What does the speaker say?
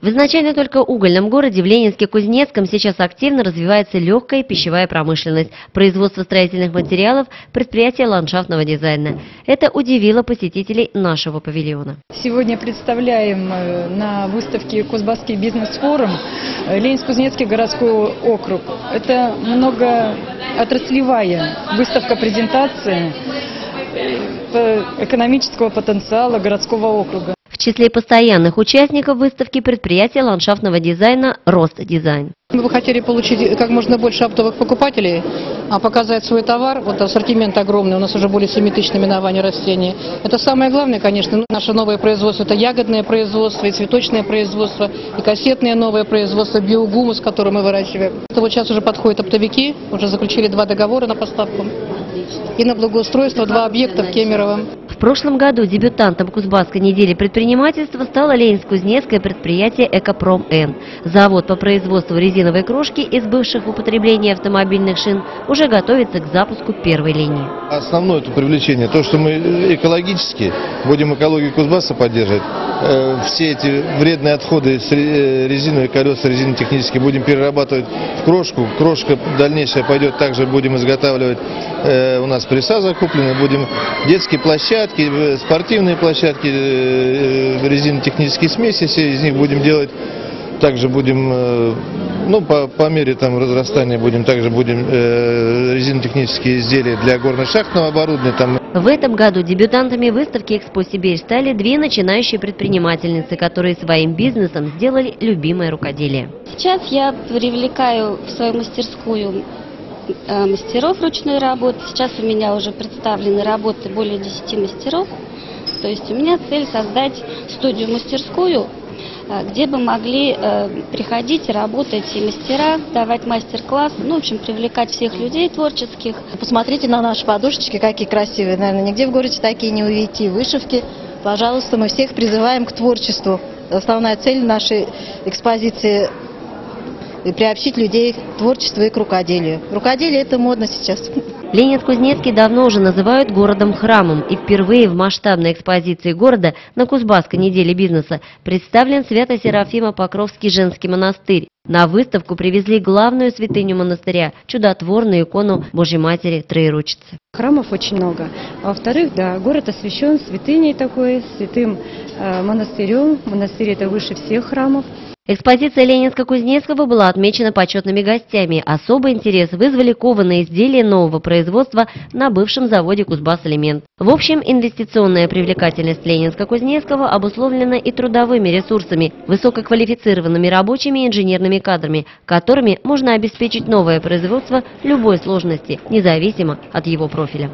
В изначально только угольном городе в Ленинске-Кузнецком сейчас активно развивается легкая пищевая промышленность, производство строительных материалов, предприятие ландшафтного дизайна. Это удивило посетителей нашего павильона. Сегодня представляем э, на выставке Кузбасский бизнес-форум Ленинск-Кузнецкий городской округ. Это многоотраслевая выставка презентации э, экономического потенциала городского округа. В числе постоянных участников выставки предприятия ландшафтного дизайна «Рост Дизайн». Мы бы хотели получить как можно больше оптовых покупателей, а показать свой товар. Вот ассортимент огромный, у нас уже более 7 тысяч наименований растений. Это самое главное, конечно, наше новое производство. Это ягодное производство, и цветочное производство, и кассетное новое производство, биогумус, который мы выращиваем. Это вот сейчас уже подходят оптовики, уже заключили два договора на поставку. И на благоустройство два объекта в Кемерово. В прошлом году дебютантом Кузбасской недели предпринимательства стало Ленинск-Кузнецкое предприятие «Экопром-Н». Завод по производству резиновой крошки из бывших в употребления автомобильных шин уже готовится к запуску первой линии. Основное это привлечение, то, что мы экологически будем экологию Кузбасса поддерживать, э, все эти вредные отходы с э, резиновые колеса, резинотехнические будем перерабатывать в крошку. Крошка дальнейшая пойдет, также будем изготавливать, э, у нас пресса закуплены, будем детские площадки, площадки, э, спортивные площадки, э, э, резинотехнические смеси, все из них будем делать. Также будем, ну, по, по мере там разрастания будем, также будем э, резинотехнические изделия для горно-шахтного оборудования. Там. В этом году дебютантами выставки «Экспо Сибирь» стали две начинающие предпринимательницы, которые своим бизнесом сделали любимое рукоделие. Сейчас я привлекаю в свою мастерскую мастеров ручной работы. Сейчас у меня уже представлены работы более 10 мастеров. То есть у меня цель создать студию-мастерскую, э, где бы могли э, приходить и работать и мастера, давать мастер-класс, ну, в общем, привлекать всех людей творческих. Посмотрите на наши подушечки, какие красивые. Наверное, нигде в городе такие не увидите. Вышивки. Пожалуйста, мы всех призываем к творчеству. Основная цель нашей экспозиции и приобщить людей к творчеству и к рукоделию. Рукоделие это модно сейчас. Ленинск-Кузнецкий давно уже называют городом-храмом, и впервые в масштабной экспозиции города на Кузбасской неделе бизнеса представлен Свято-Серафимо-Покровский женский монастырь. На выставку привезли главную святыню монастыря – чудотворную икону Божьей Матери Троеручицы. Храмов очень много. А во-вторых, да, город освящен святыней такой, святым э, монастырем. Монастырь – это выше всех храмов. Экспозиция Ленинска-Кузнецкого была отмечена почетными гостями. Особый интерес вызвали кованые изделия нового производства на бывшем заводе «Кузбасс-элемент». В общем, инвестиционная привлекательность Ленинска-Кузнецкого обусловлена и трудовыми ресурсами, высококвалифицированными рабочими и инженерными кадрами, которыми можно обеспечить новое производство любой сложности, независимо от его профиля.